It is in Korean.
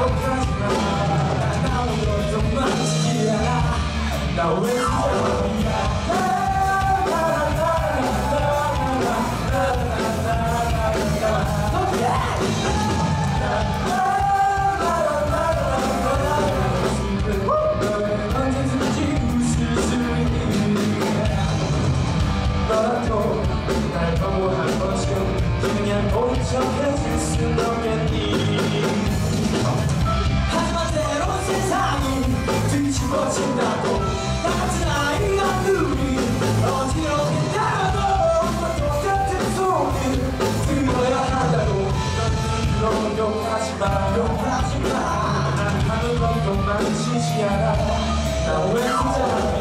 욕하지마 나 오늘 좀 마시지 나왜